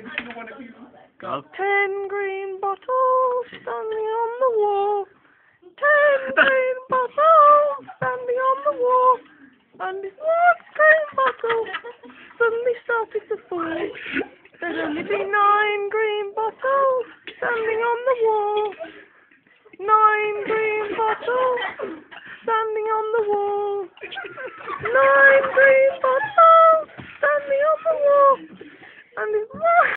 Ten green bottles standing on the wall. Ten green bottles standing on the wall. And this last green bottle suddenly started to fall. There's only been nine green bottles standing on the wall. Nine green bottles standing on the wall. Nine green on this